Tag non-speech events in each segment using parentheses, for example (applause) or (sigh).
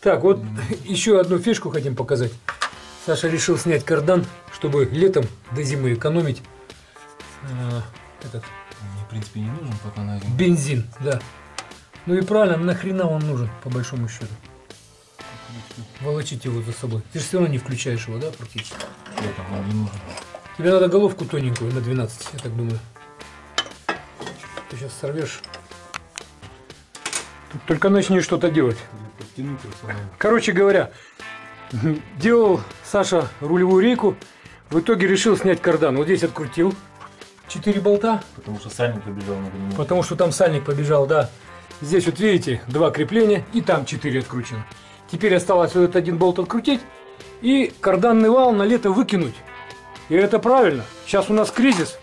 Так, вот (laughs) еще одну фишку хотим показать. Саша решил снять кардан, чтобы летом до зимы экономить э, этот Мне, в принципе, не нужен пока на зиму. бензин, да. Ну и правильно, нахрена он нужен, по большому счету. Волочить его за собой. Ты же все равно не включаешь его, да, практически? Летом он не нужен. Тебе надо головку тоненькую на 12, я так думаю. Ты сейчас сорвешь. Тут только начни что-то делать. Его самому. Короче говоря, (laughs) делал Саша рулевую рейку, в итоге решил снять кардан. Вот здесь открутил 4 болта, Потому что сальник побежал на границу. потому что там сальник побежал, да. Здесь вот видите, два крепления и там 4 откручено. Теперь осталось вот этот один болт открутить и карданный вал на лето выкинуть. И это правильно. Сейчас у нас кризис.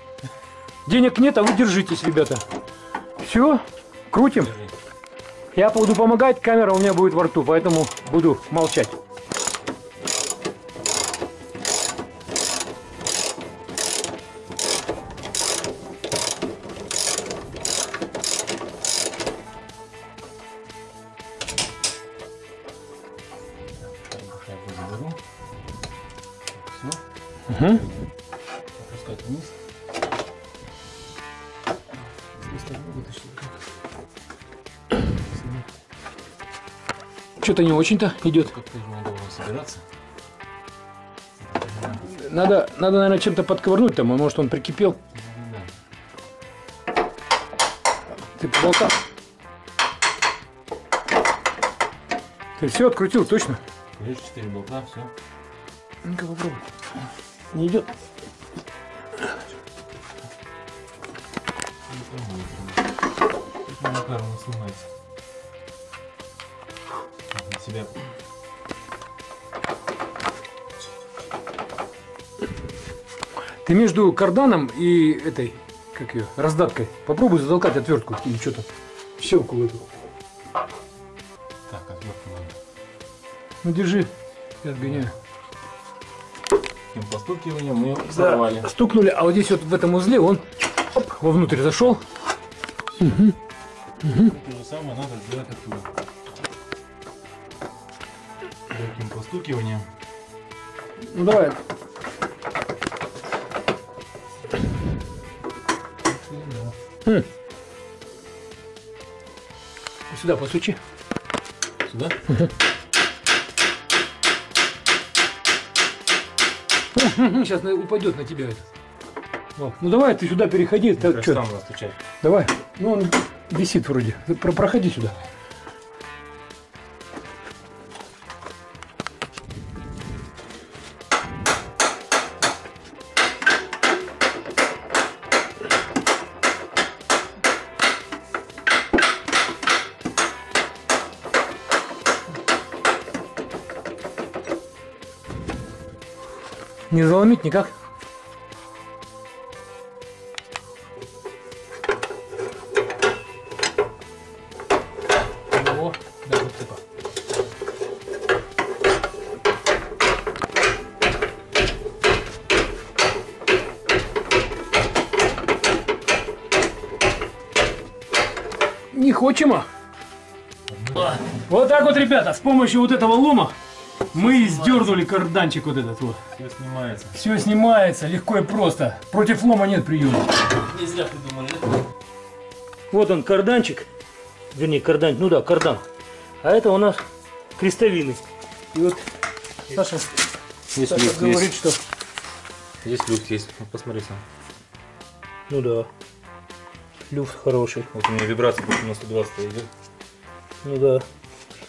Денег нет, а вы держитесь, ребята. Все, крутим. Держи. Я буду помогать, камера у меня будет во рту, поэтому буду молчать. Угу. Опускать вниз. Что-то не очень-то идет. Как-то же он должен собираться. Надо, надо, наверное, чем-то подковырнуть там, а может он прикипел. Да. Ты поболтал. Ты все открутил, точно? Лишь 4 болта, все. Ну-ка попробуй. Не идет. Макарон снимается. На себя. Ты между карданом и этой, как ее, раздаткой, попробуй затолкать отвертку или что-то. Щелку эту. Так, отвертку надо. Ну держи, я отгоняю. Таким постукиванием мы взорвали. Стукнули, а вот здесь вот в этом узле он оп, вовнутрь зашел. То же самое надо сделать оттуда. Таким постукиванием. Ну давай. Хм. Сюда посучи. Сюда? Сейчас упадет на тебя это. Вот. Ну давай, ты сюда переходи. Так, Я чё? сам. Давай. Ну он висит вроде. Про- проходи сюда. Не заломить никак. О, да, вот типа. Не хочем, а? Вот так вот, ребята, с помощью вот этого лома мы сдернули карданчик вот этот вот. Все снимается. Все снимается легко и просто. Против лома нет приема. Не зря придумали, да? Вот он карданчик. Вернее, кардан. Ну да, кардан. А это у нас крестовины. И вот Саша, Есть Саша люфт, говорит, есть. что... Есть люфт, есть. Вот посмотри сам. Ну да. Люфт хороший. Вот у меня вибрация на 120 идет. Ну да.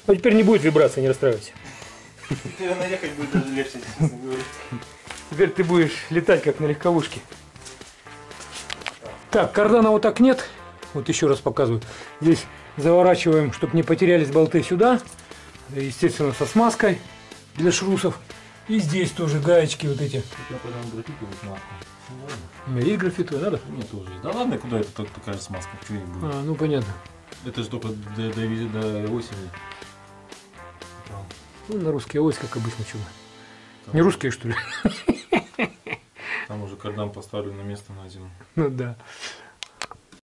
Ну теперь не будет вибрации, не расстраивайся. Наверное, ехать будет даже легче, честно говоря. Теперь ты будешь летать как на легковушке. Так, кардана вот так нет. Вот еще раз показываю. Здесь заворачиваем, чтобы не потерялись болты сюда. Естественно, со смазкой для шрусов. И здесь тоже гаечки вот эти. Я потом графитовую смазку. Ну есть графитовая, надо? Мне тоже есть. Да ладно, куда это только такая же смазка? Будет? А, ну понятно. Это же только до, до, до осени. Ну, на русский авось, как обычно, чего. Не русские, что ли? Там уже кардан поставлю на место на зиму. Ну да.